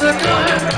the door.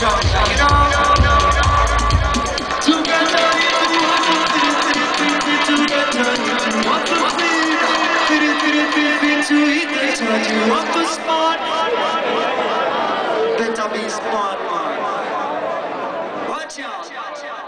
Watch out.